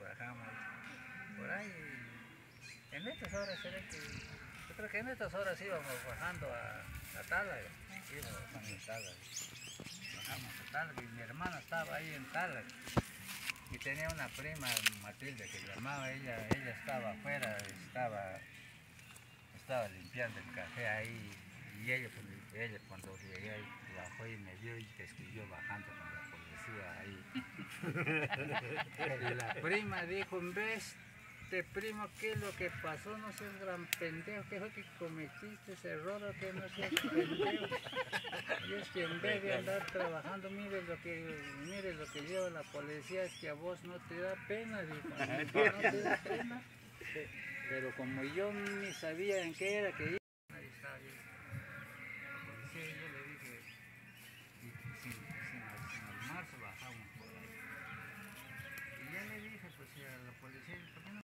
bajamos por ahí. En estas horas será que, yo creo que en estas horas íbamos bajando a, a Tala, íbamos bajando a Tala. Bajamos a Tala y mi hermana estaba ahí en Tala. Y tenía una prima, Matilde, que llamaba, ella, ella estaba afuera, estaba, estaba limpiando el café ahí. Y ella, pues, ella cuando llegué bajó y me vio y que escribió bajando con la la prima dijo, en vez de primo, ¿qué es lo que pasó? No seas gran pendejo, ¿qué fue que cometiste ese error o que no seas pendejo? Y es que en vez de andar trabajando, mire lo que, mire lo que lleva la policía, es que a vos no te da pena, dijo, no te da pena. Pero como yo ni sabía en qué era que